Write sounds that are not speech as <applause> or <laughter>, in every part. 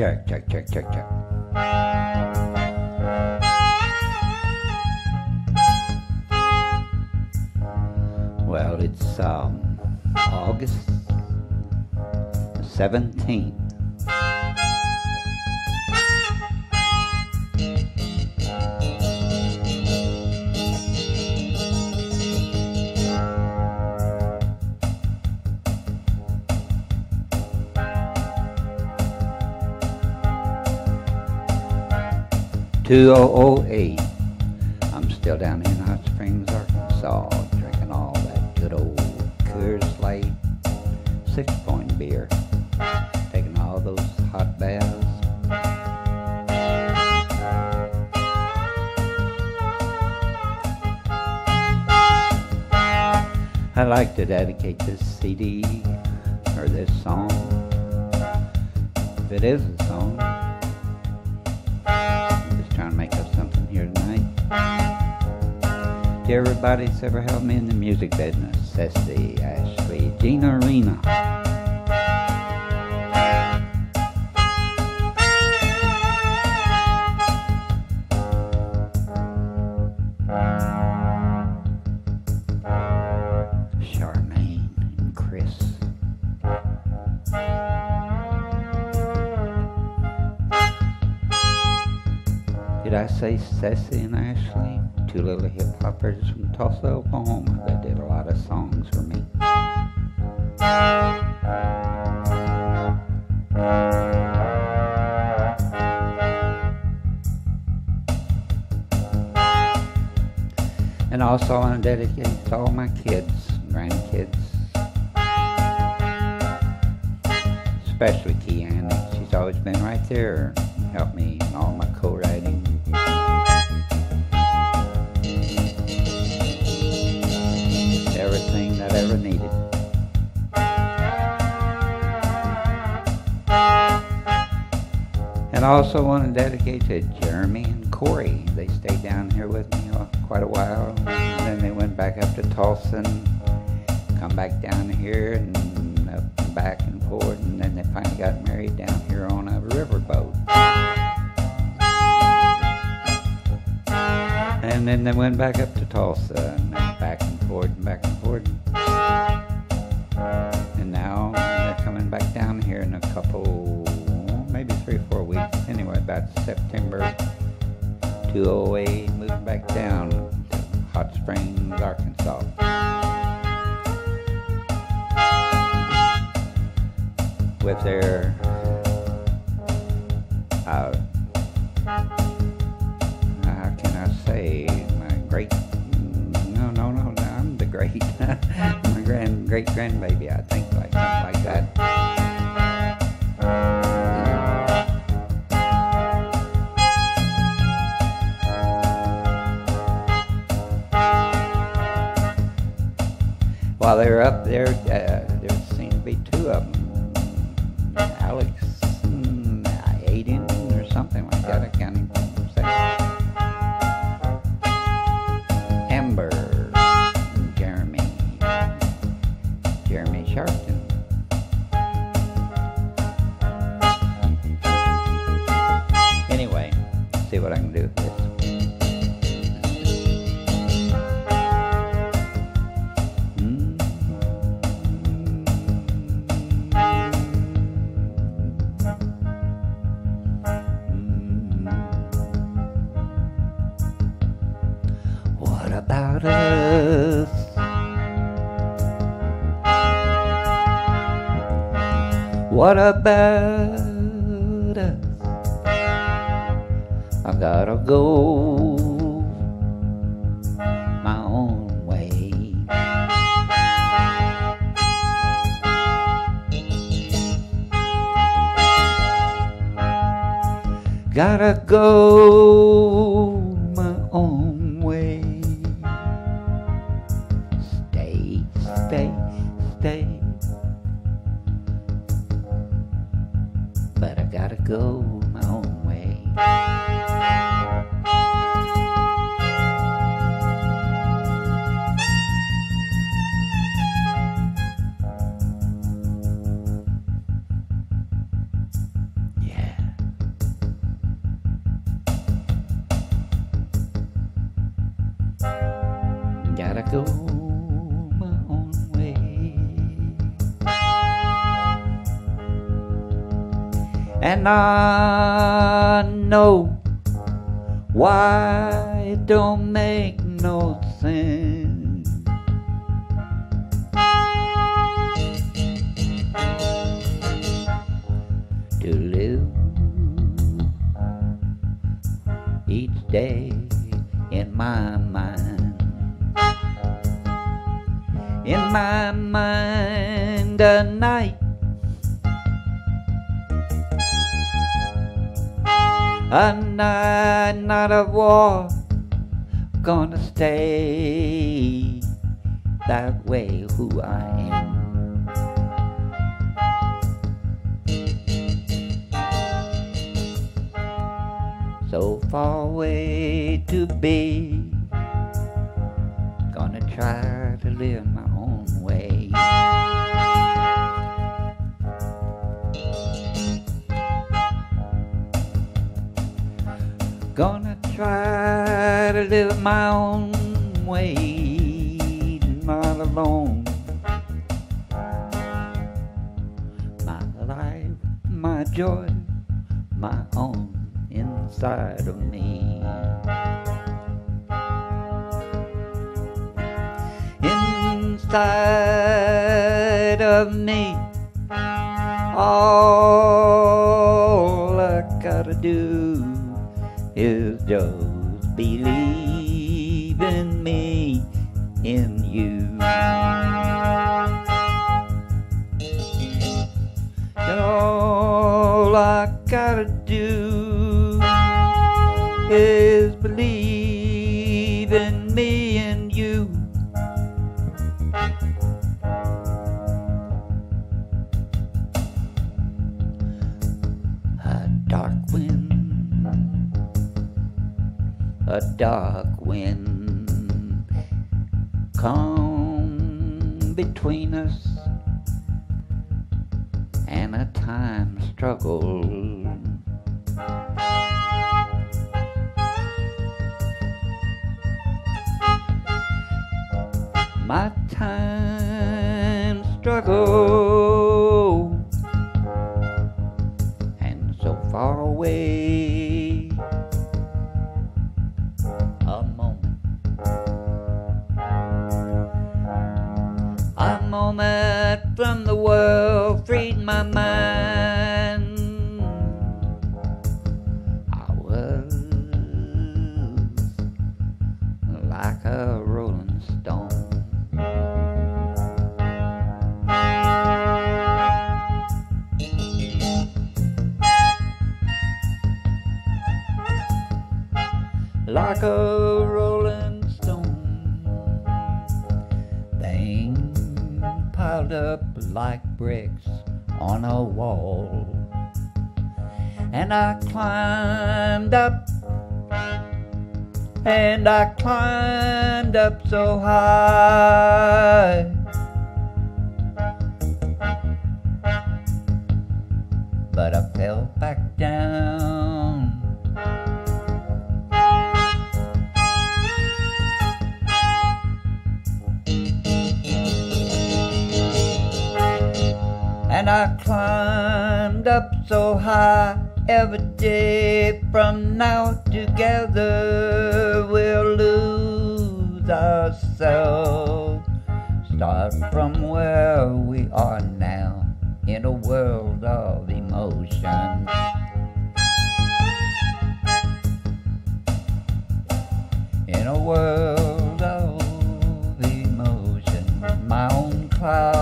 Check, check, check, check, check. Well, it's um, August 17th. Two oh oh eight. I'm still down in Hot Springs, Arkansas, drinking all that good old Coors Light six point beer, taking all those hot baths. I'd like to dedicate this CD or this song, if it is a song. To everybody that's ever helped me in the music business, Ceci, uh, Ashley, Gina Arena. Charmaine and Chris. Did I say Ceci and Ashley? Two little hip hoppers from Tulsa, Oklahoma that did a lot of songs for me. And also I want to dedicate to all my kids, grandkids, especially Keanne. She's always been right there, also want to dedicate to Jeremy and Corey. They stayed down here with me uh, quite a while. And then they went back up to Tulsa and come back down here and up and back and forth. And then they finally got married down here on a riverboat. And then they went back up to Tulsa and back and forth and back and forth. And now 208, moving back down to Hot Springs, Arkansas. With their uh, how can I say my great no no no no I'm the great <laughs> my grand great grandbaby I think like something like that while they were up there uh, there seemed to be two of them Alex and Aiden or something like that I can't even say. Amber Jeremy. Jeremy Sharpton. Anyway see what I can do with this about us? I gotta go my own way. Gotta go my own way. Stay, stay, stay. go my own way. Yeah. Gotta go And I know why it don't make no sense. To live each day in my mind. In my mind, a night. A night, not of war, gonna stay that way who I am. so far away to be. Gonna try to live my live my own way, not alone. My life, my joy, my own inside of me. Inside of me, all I gotta do is just believe in me, in you. And All I gotta do is believe in me and you. A dark wind, a dark wind come between us and a time struggle. My time struggle Uh, a rolling stone. Like a rolling stone, thing piled up like bricks on a wall. And I climbed up, and I climbed up so high. But I fell back down. And I climbed up so high every day. From now together we'll lose ourselves. Start from where we are now in a world of emotion. In a world of emotion, my own cloud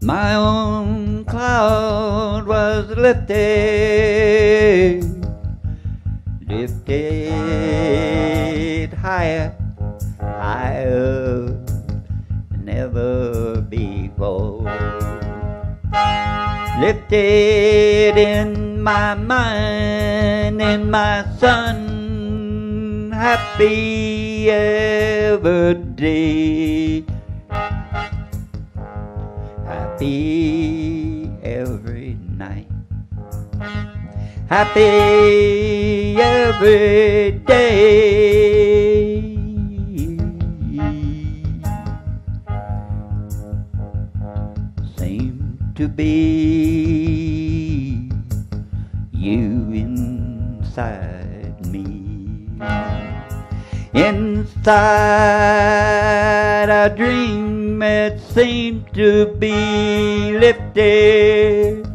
My own cloud was lifted, lifted higher, higher. never before. Lifted in my mind in my son, happy every day. Happy every night. Happy every day. Seem to be Inside a dream it seemed to be lifted.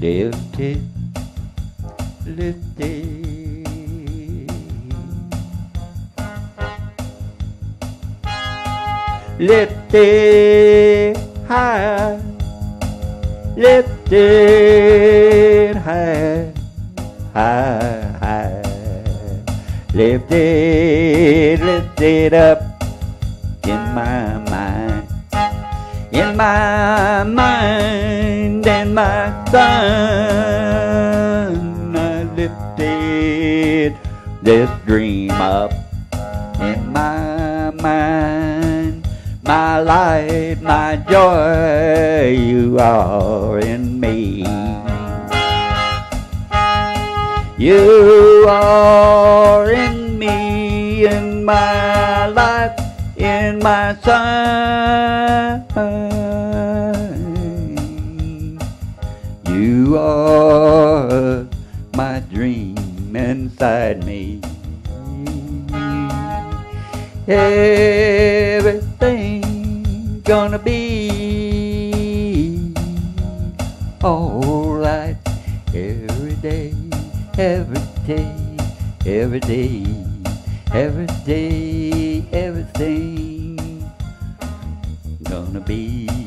Lifted, lifted. Lifted high, lifted high, high, high, lifted, lifted up in my mind, in my mind and my son. I lifted this dream up in my my light, my joy, you are in me. You are in me, in my life, in my son. You are my dream inside me. Everything gonna be alright every day, every day, every day, every day, everything gonna be